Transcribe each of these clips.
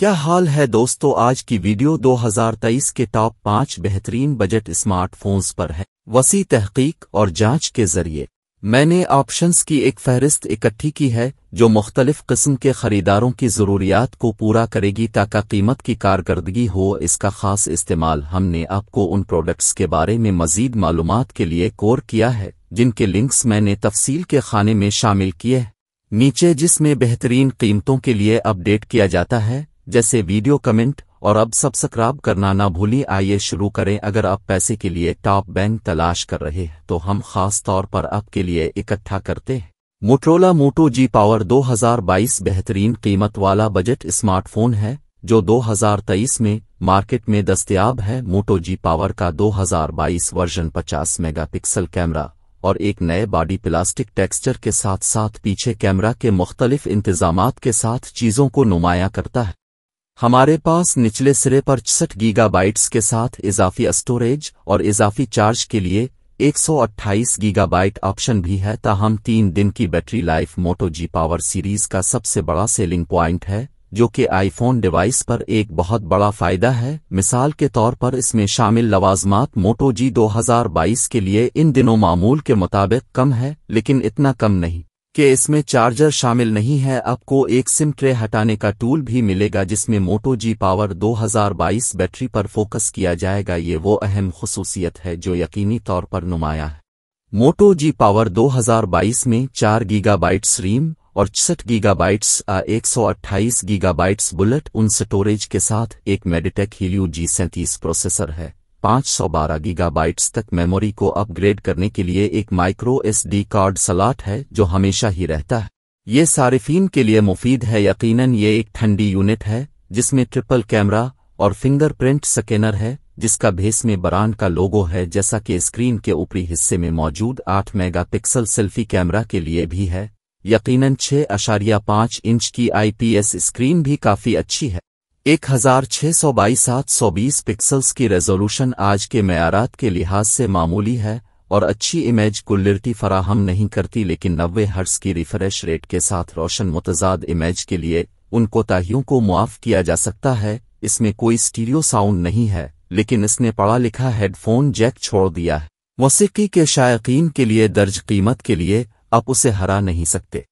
क्या हाल है दोस्तों? आज की वीडियो 2023 के टॉप पाँच बेहतरीन बजट स्मार्टफोन्स पर है। वसी तहकीक और जाँच के ज़रिए। मैंने ऑप्शंस की एक फहरिस्त इकट्ठी की है, जो मुख्तलिफ़ किस्म के खरीदारों की ज़रूरियात को पूरा करेगी ताकि कीमत की कारकर्दगी हो। इसका खास इस्तेमाल हमने आपको उन प्रोडक्ट्स के बारे में मजीद मालूम के लिए कोर किया है, जिनके लिंक्स मैंने तफसील के खाने में शामिल किए नीचे जिसमें बेहतरीन कीमतों के लिए अपडेट किया जाता है जैसे वीडियो कमेंट और अब सब्सक्राइब करना ना भूलिए। आइए शुरू करें। अगर आप पैसे के लिए टॉप बैंक तलाश कर रहे हैं तो हम खास तौर पर आपके लिए इकट्ठा करते हैं। मोटरोला मोटो जी पावर 2022 बेहतरीन कीमत वाला बजट स्मार्टफ़ोन है, जो 2023 में मार्केट में दस्तयाब है। मोटो जी पावर का 2022 वर्जन 50 मेगापिक्सल कैमरा और एक नए बॉडी प्लास्टिक टेक्सचर के साथ साथ पीछे कैमरा के मुख्तलिफ़ इंतज़ाम के साथ चीज़ों को नुमाया करता है। हमारे पास निचले सिरे पर छठ गीगाबाइट्स के साथ इजाफी स्टोरेज और इजाफी चार्ज के लिए 128 गीगाबाइट ऑप्शन भी है। ताहम तीन दिन की battery life Moto G power series का सबसे बड़ा सेलिंग प्वाइंट है, जो कि आईफोन डिवाइस पर एक बहुत बड़ा फ़ायदा है। मिसाल के तौर पर इसमें शामिल लवाजमात मोटो जी 2022 के लिए इन दिनों मामूल के मुताबिक कम है, लेकिन इतना कम नहीं। कि इसमें चार्जर शामिल नहीं है आपको एक सिम ट्रे हटाने का टूल भी मिलेगा जिसमें मोटो जी पावर 2022 बैटरी पर फोकस किया जाएगा। ये वो अहम खसूसियत है जो यकीनी तौर पर नुमाया है। मोटो जी पावर 2022 में चार गीगाबाइट्स रीम और छठ गीगाबाइट्स एक सौ अट्ठाईस गीगाबाइट्स बुलेट उन स्टोरेज के साथ एक मेडिटेक हीलियो जी सैंतीस प्रोसेसर है। 512 गीगाबाइट्स तक मेमोरी को अपग्रेड करने के लिए एक माइक्रो एसडी कार्ड सलाट है, जो हमेशा ही रहता है। ये सारिफीन के लिए मुफीद है, यकीनन ये एक ठंडी यूनिट है, जिसमें ट्रिपल कैमरा और फिंगरप्रिंट स्कैनर है, जिसका भेस में बरान का लोगो है, जैसा कि स्क्रीन के ऊपरी हिस्से में मौजूद 8 मेगापिक्सल सेल्फी कैमरा के लिए भी है। यकीनन छह अशारिया पाँच इंच की आईपीएस स्क्रीन भी काफ़ी अच्छी है। एक हज़ार छः सौ बाईस सात सौ बीस पिक्सल्स की रेजोल्यूशन आज के मैारात के लिहाज से मामूली है और अच्छी इमेज क्लियरिटी फराहम नहीं करती, लेकिन नब्बे हर्ट्स की रिफ्रेश रेट के साथ रोशन मुतजाद इमेज के लिए उन कोताहियों को मुआफ किया जा सकता है। इसमें कोई स्टीरियो साउंड नहीं है, लेकिन इसने पढ़ा लिखा हेडफोन जैक छोड़ दिया है। मौसीकी के शायकीन के लिए दर्ज कीमत के लिए आप उसे हरा नहीं सकते।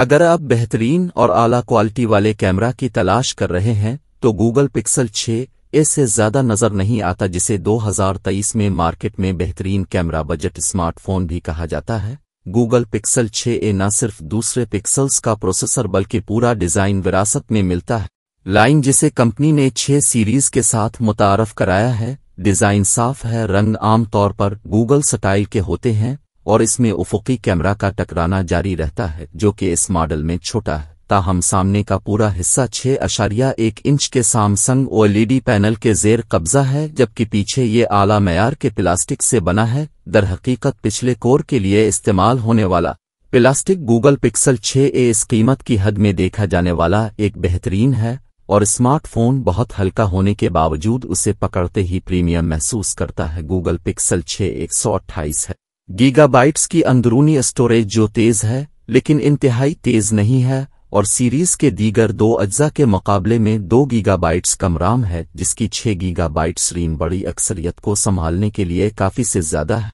अगर आप बेहतरीन और आला क्वालिटी वाले कैमरा की तलाश कर रहे हैं तो गूगल पिक्सल 6 इससे ज़्यादा नज़र नहीं आता जिसे 2023 में मार्केट में बेहतरीन कैमरा बजट स्मार्टफ़ोन भी कहा जाता है। गूगल पिक्सल 6 ए न सिर्फ़ दूसरे पिक्सल्स का प्रोसेसर बल्कि पूरा डिज़ाइन विरासत में मिलता है। लाइन जिसे कंपनी ने 6 सीरीज़ के साथ मुतारफ कराया है, डिज़ाइन साफ़ है, रंग आमतौर पर गूगल स्टाइल के होते हैं और इसमें उफुकी कैमरा का टकराना जारी रहता है, जो कि इस मॉडल में छोटा है। ताहम सामने का पूरा हिस्सा छह अशारिया एक इंच के सामसंग ओएलईडी पैनल के जेर कब्जा है, जबकि पीछे ये आला मैार के प्लास्टिक से बना है। दर हकीकत पिछले कोर के लिए इस्तेमाल होने वाला प्लास्टिक गूगल पिक्सल 6 ए इस कीमत की हद में देखा जाने वाला एक बेहतरीन है, और स्मार्टफ़ोन बहुत हल्का होने के बावजूद उसे पकड़ते ही प्रीमियम महसूस करता है। गूगल पिक्सल 6 एक सौ अट्ठाईस है। गीगाबाइट्स की अंदरूनी स्टोरेज जो तेज है, लेकिन इंतहाई तेज नहीं है, और सीरीज़ के दीगर दो अज्जा के मुकाबले में दो गीगाबाइट्स कम राम है, जिसकी छह गीगाबाइट्स रीम बड़ी अक्सरियत को संभालने के लिए काफ़ी से ज़्यादा है।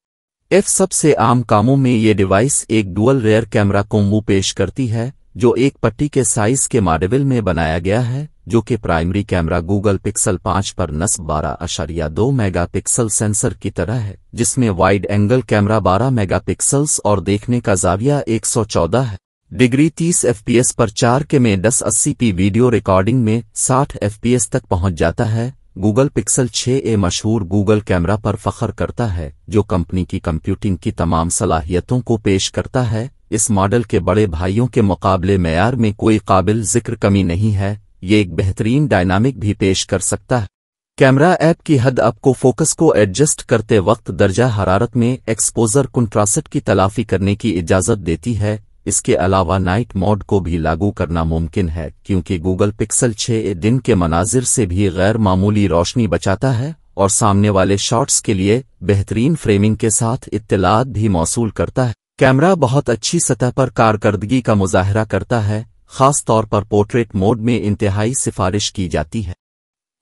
एफ़ सबसे आम कामों में ये डिवाइस एक डुअल रेयर कैमरा कोम्बू पेश करती है जो एक पट्टी के साइज़ के मॉडल में बनाया गया है, जो कि प्राइमरी कैमरा गूगल पिक्सल 5 पर नस्ब बारह अशारिया दो मेगापिक्सल सेंसर की तरह है, जिसमें वाइड एंगल कैमरा 12 मेगापिक्सल्स और देखने का जाविया 114 है। डिग्री 30 एफपीएस पर चार के में 10 अस्सी पी वीडियो रिकॉर्डिंग में 60 एफपीएस तक पहुँच जाता है गूगल पिक्सल 6 ए मशहूर गूगल कैमरा पर फख्र करता है, जो कंपनी की कंप्यूटिंग की तमाम सलाहियतों को पेश करता है। इस मॉडल के बड़े भाइयों के मुकाबले मैार में कोई काबिल ज़िक्र कमी नहीं है, ये एक बेहतरीन डायनामिक भी पेश कर सकता है। कैमरा ऐप की हद आपको फोकस को एडजस्ट करते वक्त दर्जा हरारत में एक्सपोजर कंट्रास्ट की तलाफी करने की इजाज़त देती है इसके अलावा नाइट मोड को भी लागू करना मुमकिन है, क्योंकि गूगल पिक्सल 6 दिन के मनाजिर से भी गैर मामूली रोशनी बचाता है, और सामने वाले शॉट्स के लिए बेहतरीन फ्रेमिंग के साथ इत्तलात भी मौसू करता है। कैमरा बहुत अच्छी सतह पर कारकर्दगी का मुजाहरा करता है, खास तौर पर पोर्ट्रेट मोड में इंतहाई सिफारिश की जाती है।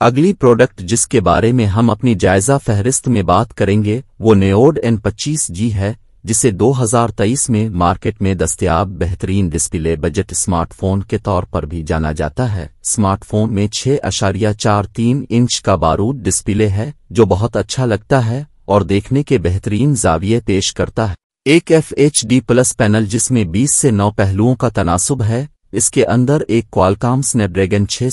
अगली प्रोडक्ट जिसके बारे में हम अपनी जायजा फहरिस्त में बात करेंगे, वो नेओड एन पच्चीस जी है जिसे 2023 में मार्केट में दस्तियाब बेहतरीन डिस्प्ले बजट स्मार्टफ़ोन के तौर पर भी जाना जाता है। स्मार्टफ़ोन में छह अशारिया चार तीन इंच का बारूद डिस्प्ले है, जो बहुत अच्छा लगता है और देखने के बेहतरीन जाविये पेश करता है। एक F H D plus panel जिसमें 20 से 9 पहलुओं का तनासुब है, इसके अंदर एक क्वालकॉम स्नैपड्रैगन छह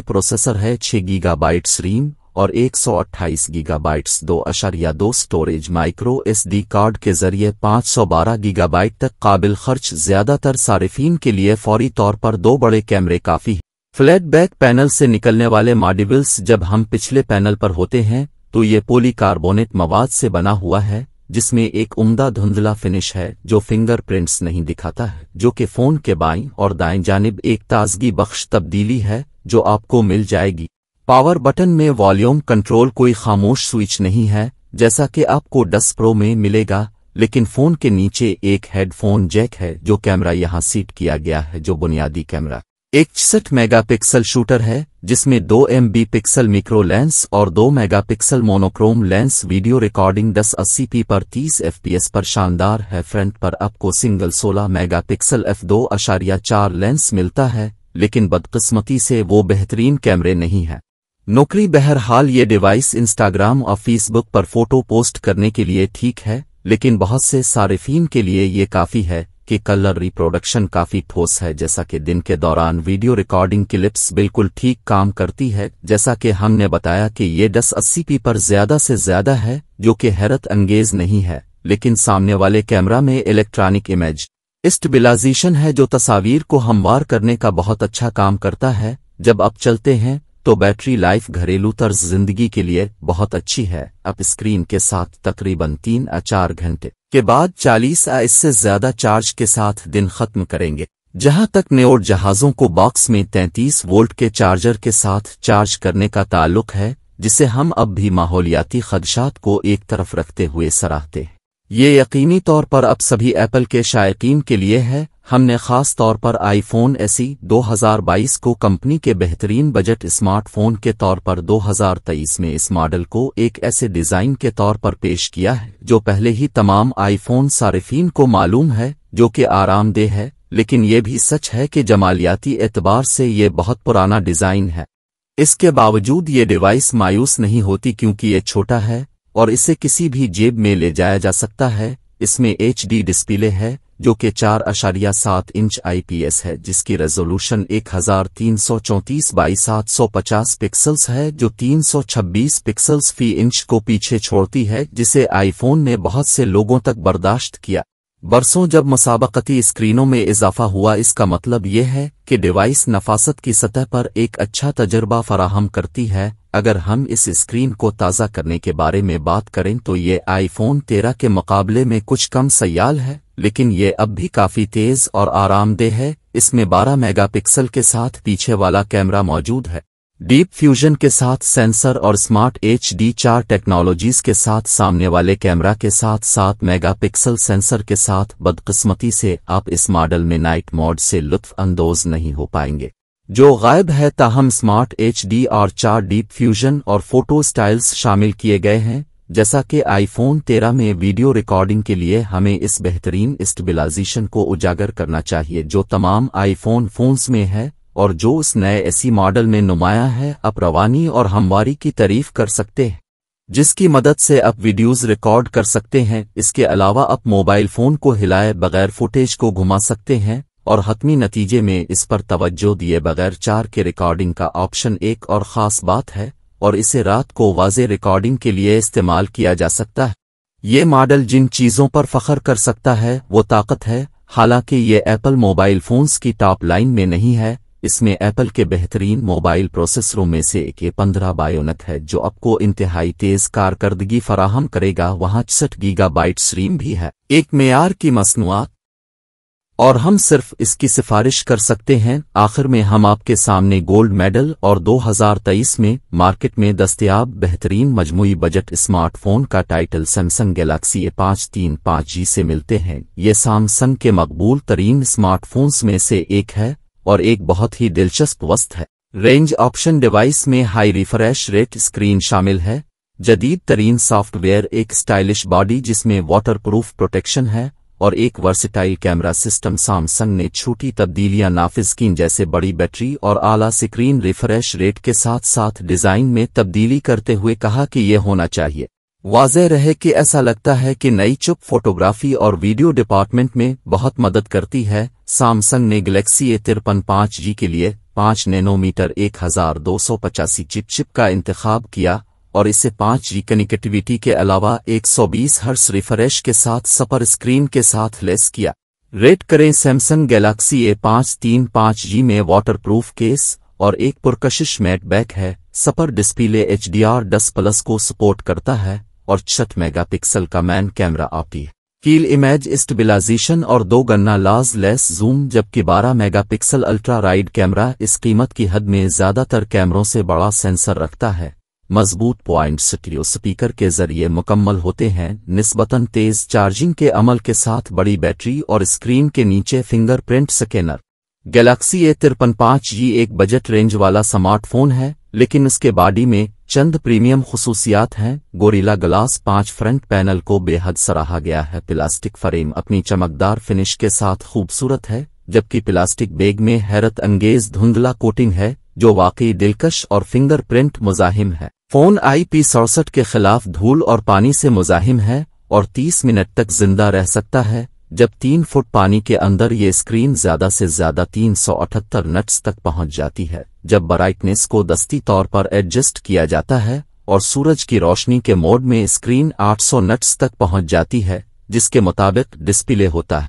प्रोसेसर है, छह गीगा बाइट्स रीम और 128 गीगाबाइट्स, दो अशरिया, दो स्टोरेज माइक्रो एसडी कार्ड के ज़रिए 512 गीगाबाइट तक काबिल खर्च, ज़्यादातर सारिफीन के लिए फौरी तौर पर दो बड़े कैमरे काफ़ी फ्लैट बैक पैनल से निकलने वाले मॉड्यूल्स जब हम पिछले पैनल पर होते हैं तो ये पोलीकार्बोनेट मवाद से बना हुआ है, जिसमें एक उम्दा धुंधला फिनिश है, जो फिंगरप्रिंट्स नहीं दिखाता है, जो कि फ़ोन के बाईं और दाएँ जानब एक ताजगी बख्श तब्दीली है, जो आपको मिल जाएगी। पावर बटन में वॉल्यूम कंट्रोल कोई खामोश स्विच नहीं है, जैसा कि आपको डस प्रो में मिलेगा, लेकिन फ़ोन के नीचे एक हेडफोन जैक है, जो कैमरा यहाँ सीट किया गया है, जो बुनियादी कैमरा एक छिसठ मेगापिक्सल शूटर है, जिसमें दो M B pixel micro lens और दो megapixel monochrome lens video recording दस अस्सी पी पर तीस एफ़ पी एस पर शानदार है। फ्रंट पर आपको सिंगल सोलह मेगापिक्सल एफ़ दो अशारिया चार लेंस मिलता है, लेकिन बदकिस्मती से वो बेहतरीन कैमरे नहीं है। नौकरी बहरहाल ये डिवाइस इंस्टाग्राम और फेसबुक पर फ़ोटो पोस्ट करने के लिए ठीक है, लेकिन बहुत से सारिफीन के लिए ये काफ़ी है कि कलर रिप्रोडक्शन काफ़ी ठोस है, जैसा कि दिन के दौरान वीडियो रिकॉर्डिंग क्लिप्स बिल्कुल ठीक काम करती है, जैसा कि हमने बताया कि ये दस अस्सी पी पर ज़्यादा से ज़्यादा है, जो कि हैरत अंगेज नहीं है, लेकिन सामने वाले कैमरा में इलेक्ट्रॉनिक इमेज स्टेबिलाइजेशन है, जो तस्वीर को हमवार करने का बहुत अच्छा काम करता है, जब आप चलते हैं तो बैटरी लाइफ घरेलू तर्ज ज़िंदगी के लिए बहुत अच्छी है। अब स्क्रीन के साथ तकरीबन तीन या चार घंटे के बाद चालीस या इससे ज़्यादा चार्ज के साथ दिन खत्म करेंगे। जहाँ तक नेओड जहाजों को बॉक्स में 33 वोल्ट के चार्जर के साथ चार्ज करने का ताल्लुक है, जिसे हम अब भी माहौलियाती खदशात को एक तरफ़ रखते हुए सराहते हैं। ये यकीनी तौर पर अब सभी एप्पल के शायकीन के लिए है हमने खास तौर पर आईफोन एसी 2022 को कंपनी के बेहतरीन बजट स्मार्टफ़ोन के तौर पर 2023 में इस मॉडल को एक ऐसे डिज़ाइन के तौर पर पेश किया है, जो पहले ही तमाम आईफोन सारिफीन को मालूम है, जो कि आरामदेह है, लेकिन ये भी सच है कि जमालियाती एतबार से ये बहुत पुराना डिज़ाइन है। इसके बावजूद ये डिवाइस मायूस नहीं होती क्योंकि ये छोटा है, और इसे किसी भी जेब में ले जाया जा सकता है इसमें एच डी डिस्प्ले है, जो कि चार अशारिया सात इंच आईपीएस है, जिसकी रेजोल्यूशन एक हज़ार तीन सौ चौंतीस बाई सात सौ पचास पिक्सल्स है, जो तीन सौ छब्बीस पिक्सल्स फ़ी इंच को पीछे छोड़ती है, जिसे आईफोन ने बहुत से लोगों तक बर्दाश्त किया। बरसों जब मसाबकती स्क्रीनों में इजाफा हुआ, इसका मतलब यह है कि डिवाइस नफासत की सतह पर एक अच्छा तजर्बा फराहम करती है अगर हम इस स्क्रीन को ताज़ा करने के बारे में बात करें तो ये आईफोन तेरह के मुकाबले में कुछ कम सयाल है, लेकिन ये अब भी काफ़ी तेज और आरामदेह है। इसमें 12 मेगापिक्सल के साथ पीछे वाला कैमरा मौजूद है। डीप फ्यूजन के साथ सेंसर और स्मार्ट एच डी चार टेक्नोलॉजीज़ के साथ सामने वाले कैमरा के साथ सात मेगापिक्सल सेंसर के साथ बदकिस्मती से आप इस मॉडल में नाइट मोड से लुत्फ अंदोज नहीं हो पाएँगे। जो गायब है ताहम स्मार्ट एच डी और चार डीप फ्यूजन और फ़ोटो स्टाइल्स शामिल किए गए हैं, जैसा कि आईफोन 13 में वीडियो रिकॉर्डिंग के लिए हमें इस बेहतरीन स्टेबिलाइजेशन को उजागर करना चाहिए, जो तमाम आईफोन फोन्स में है और जो उस नए ऐसी मॉडल में नुमाया है, अब रवानी और हमवारी की तारीफ़ कर सकते हैं, जिसकी मदद से आप वीडियोस रिकॉर्ड कर सकते हैं। इसके अलावा आप मोबाइल फ़ोन को हिलाए बगैर फुटेज को घुमा सकते हैं और हतमी नतीजे में इस पर तवज्जो दिए बगैर चार के रिकॉर्डिंग का ऑप्शन एक और ख़ास बात है, और इसे रात को वाजे रिकॉर्डिंग के लिए इस्तेमाल किया जा सकता है। ये मॉडल जिन चीज़ों पर फखर कर सकता है, वो ताकत है, हालाँकि ये एप्पल मोबाइल फोन्स की टॉप लाइन में नहीं है, इसमें एप्पल के बेहतरीन मोबाइल प्रोसेसरों में से एक पंद्रह बायोनक है जो आपको इंतहाई तेज कारकर्दगी फराहम करेगा, वहाँ छठ गीगा बाइट स्ट्रीम भी है। एक मेयार की मसनूआत और हम सिर्फ़ इसकी सिफारिश कर सकते हैं, आखिर में हम आपके सामने गोल्ड मेडल और 2023 में मार्केट में दस्तयाब, बेहतरीन मजमुई बजट स्मार्टफ़ोन का टाइटल सैमसंग गैलेक्सी ए पाँच तीन पाँच जी से मिलते हैं। ये सैमसंग के मकबूल तरीन स्मार्टफोन्स में से एक है और एक बहुत ही दिलचस्प वस्त है। रेंज ऑप्शन डिवाइस में हाई रिफ्रेश रेट स्क्रीन शामिल है। जदीद तरीन सॉफ्टवेयर एक स्टाइलिश बॉडी जिसमें वाटरप्रूफ प्रोटेक्शन है और एक वर्सिटाइल कैमरा सिस्टम सैमसंग ने छोटी तब्दीलियाँ नाफिज की जैसे बड़ी बैटरी और आला स्क्रीन रिफ्रेश रेट के साथ साथ डिज़ाइन में तब्दीली करते हुए कहा कि यह होना चाहिए। वाजह रहे कि ऐसा लगता है कि नई चुप फोटोग्राफी और वीडियो डिपार्टमेंट में बहुत मदद करती है। सैमसंग ने गैलेक्सी ए तिरपन पाँच जी के लिए पाँच नैनोमीटर एक हज़ार दो सौ पचासी चिप चिप का इंतखब किया और इसे पाँच जी कनेक्टिविटी के अलावा 120 हर्स रिफ्रेश के साथ सपर स्क्रीन के साथ लेस किया। रेट करें सैमसंग गैलेक्सी ए पाँच तीन पाँच जी में वाटरप्रूफ केस और एक पुरकशिश मैट बैक है। Super display H D R दस प्लस को सपोर्ट करता है और छठ मेगापिक्सल का मैन कैमरा आती है कील इमेज स्टेबिलाइजेशन और दो गन्ना लाज लेस जूम जबकि 12 मेगापिक्सल अल्ट्रा राइड कैमरा इस कीमत की हद में ज़्यादातर कैमरों से बड़ा सेंसर रखता है। मज़बूत पॉइंट स्टीरियो स्पीकर के ज़रिए मुकम्मल होते हैं। निस्बतन तेज चार्जिंग के अमल के साथ बड़ी बैटरी और स्क्रीन के नीचे फिंगरप्रिंट स्कैनर। गैलेक्सी ए तिरपन पाँच जी एक बजट रेंज वाला स्मार्टफ़ोन है, लेकिन इसके बॉडी में चंद प्रीमियम खसूसियात हैं। गोरिला ग्लास पाँच फ्रंट पैनल को बेहद सराहा गया है। प्लास्टिक फ्रेम अपनी चमकदार फिनिश के साथ खूबसूरत है, जबकि प्लास्टिक बैग में हैरत अंगेज धुंधला कोटिंग है। जो वाकई दिलकश और फिंगरप्रिंट मुजाहिम है। फ़ोन आई पी सड़सठ के खिलाफ धूल और पानी से मुजाहिम है और 30 मिनट तक ज़िंदा रह सकता है, जब तीन फुट पानी के अंदर ये स्क्रीन ज़्यादा से ज़्यादा तीन सौ अठहत्तर नट्स तक पहुँच जाती है, जब ब्राइटनेस को दस्ती तौर पर एडजस्ट किया जाता है और सूरज की रोशनी के मोड में स्क्रीन 800 नट्स तक पहुँच जाती है, जिसके मुताबिक डिस्प्ले होता है।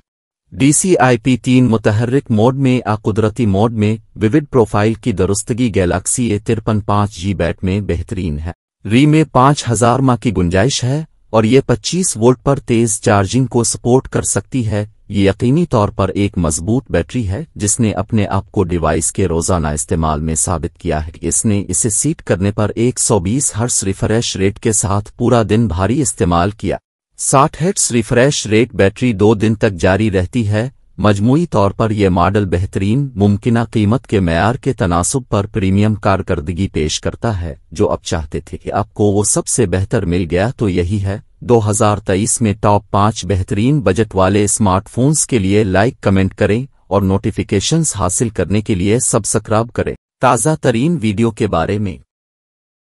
डीसीआईपी तीन मुतहर्रिक मोड में आ कुदरती मोड में विविड प्रोफ़ाइल की दुरुस्तगी गैलेक्सी ए तिरपन पाँच जी बैट में बेहतरीन है। री में पाँच हज़ार माह की गुंजाइश है और ये 25 वोल्ट पर तेज चार्जिंग को सपोर्ट कर सकती है। ये यकीनी तौर पर एक मज़बूत बैटरी है, जिसने अपने आप को डिवाइस के रोज़ाना इस्तेमाल में साबित किया है। इसने इसे सीट करने पर 120 हर्स रिफ्रेश रेट के साथ पूरा दिन भारी इस्तेमाल किया। साठ हेट्स रिफ्रेश रेट बैटरी दो दिन तक जारी रहती है। मजमूई तौर पर यह मॉडल बेहतरीन, मुमकिन कीमत के मैार के तनासब पर प्रीमियम कारकर्दगी पेश करता है, जो अब चाहते थे कि आपको वो सबसे बेहतर मिल गया तो यही है। 2023 में टॉप पाँच बेहतरीन बजट वाले स्मार्टफोन्स के लिए लाइक कमेंट करें और नोटिफिकेशंस हासिल करने के लिए सब्सक्राइब करें। ताज़ा तरीन वीडियो के बारे में।